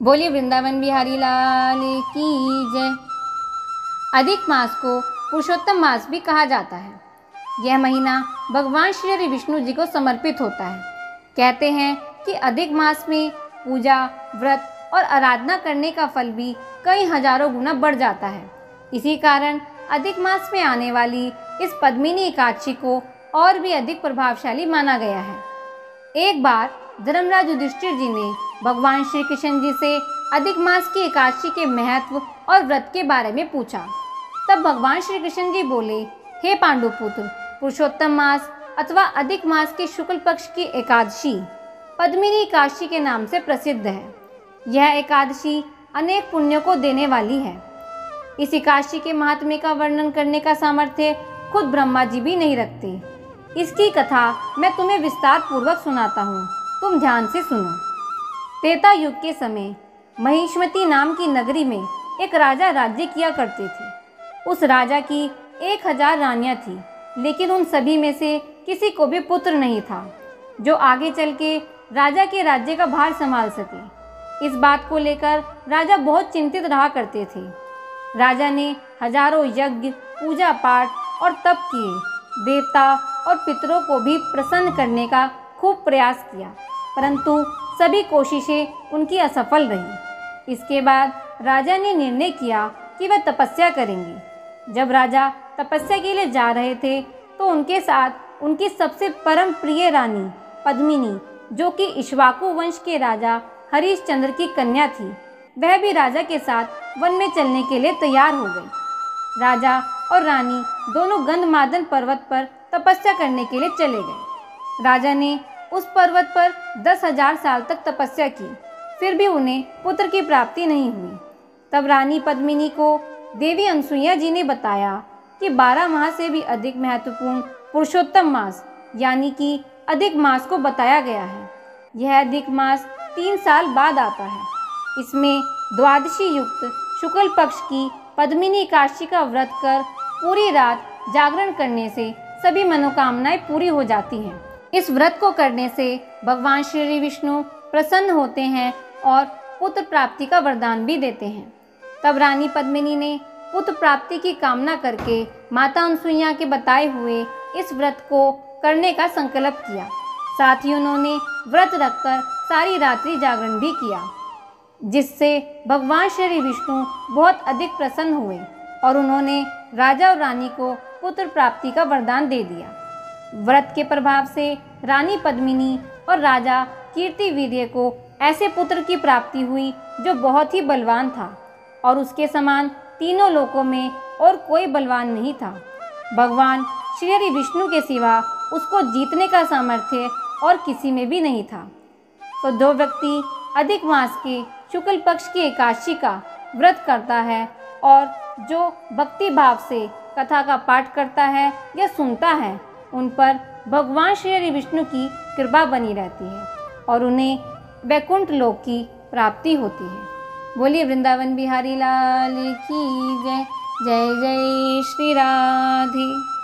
बोलिए, वृंदावन बिहारी लाल की जय। अधिक मास को पुरुषोत्तम मास भी कहा जाता है। यह महीना भगवान श्री विष्णु जी को समर्पित होता है। कहते हैं कि अधिक मास में पूजा, व्रत और आराधना करने का फल भी कई हज़ारों गुना बढ़ जाता है। इसी कारण अधिक मास में आने वाली इस पद्मिनी एकादशी को और भी अधिक प्रभावशाली माना गया है। एक बार धर्मराज युधिष्ठिर जी ने भगवान श्री कृष्ण जी से अधिक मास की एकादशी के महत्व और व्रत के बारे में पूछा। तब भगवान श्री कृष्ण जी बोले, हे पांडुपुत्र, पुरुषोत्तम मास अथवा अधिक मास के शुक्ल पक्ष की एकादशी पद्मिनी एकादशी के नाम से प्रसिद्ध है। यह एकादशी अनेक पुण्यों को देने वाली है। इस एकादशी के महात्म्य का वर्णन करने का सामर्थ्य खुद ब्रह्मा जी भी नहीं रखते। इसकी कथा मैं तुम्हें विस्तार पूर्वक सुनाता हूँ। तुम ध्यान से सुनो। त्रेता युग के समय महिष्मती नाम की नगरी में एक राजा राज्य किया करते थे। उस राजा की एक हज़ार रानियाँ थी, लेकिन उन सभी में से किसी को भी पुत्र नहीं था, जो आगे चल के राजा के राज्य का भार संभाल सके। इस बात को लेकर राजा बहुत चिंतित रहा करते थे। राजा ने हज़ारों यज्ञ पूजा पाठ और तप किए। देवता और पितरों को भी प्रसन्न करने का खूब प्रयास किया, परंतु सभी कोशिशें उनकी असफल रही। इसके बाद राजा ने निर्णय किया कि वह तपस्या करेंगे। जब राजा तपस्या के लिए जा रहे थे तो उनके साथ उनकी सबसे परम प्रिय रानी पद्मिनी, जो कि इश्वाकु वंश के राजा हरिश्चंद्र की कन्या थी, वह भी राजा के साथ वन में चलने के लिए तैयार हो गई। राजा और रानी दोनों गंधमादन पर्वत पर तपस्या करने के लिए चले गए। राजा ने उस पर्वत पर दस हज़ार साल तक तपस्या की। फिर भी उन्हें पुत्र की प्राप्ति नहीं हुई। तब रानी पद्मिनी को देवी अनसुईया जी ने बताया कि बारह माह से भी अधिक महत्वपूर्ण पुरुषोत्तम मास, यानी कि अधिक मास को बताया गया है। यह अधिक मास तीन साल बाद आता है। इसमें द्वादशी युक्त शुक्ल पक्ष की पद्मिनी काशी का व्रत कर पूरी रात जागरण करने से सभी मनोकामनाएँ पूरी हो जाती हैं। इस व्रत को करने से भगवान श्री विष्णु प्रसन्न होते हैं और पुत्र प्राप्ति का वरदान भी देते हैं। तब रानी पद्मिनी ने पुत्र प्राप्ति की कामना करके माता अनुसुईया के बताए हुए इस व्रत को करने का संकल्प किया। साथ ही उन्होंने व्रत रखकर सारी रात्रि जागरण भी किया, जिससे भगवान श्री विष्णु बहुत अधिक प्रसन्न हुए और उन्होंने राजा और रानी को पुत्र प्राप्ति का वरदान दे दिया। व्रत के प्रभाव से रानी पद्मिनी और राजा कीर्ति वीर्य को ऐसे पुत्र की प्राप्ति हुई जो बहुत ही बलवान था। और उसके समान तीनों लोकों में और कोई बलवान नहीं था। भगवान श्री हरि विष्णु के सिवा उसको जीतने का सामर्थ्य और किसी में भी नहीं था। तो दो व्यक्ति अधिक मास के शुक्ल पक्ष की एकादशी का व्रत करता है और जो भक्ति भाव से कथा का पाठ करता है या सुनता है उन पर भगवान श्री विष्णु की कृपा बनी रहती है और उन्हें वैकुंठ लोक की प्राप्ति होती है। बोलिए, वृंदावन बिहारी लाल की जय। जय जय श्री राधे।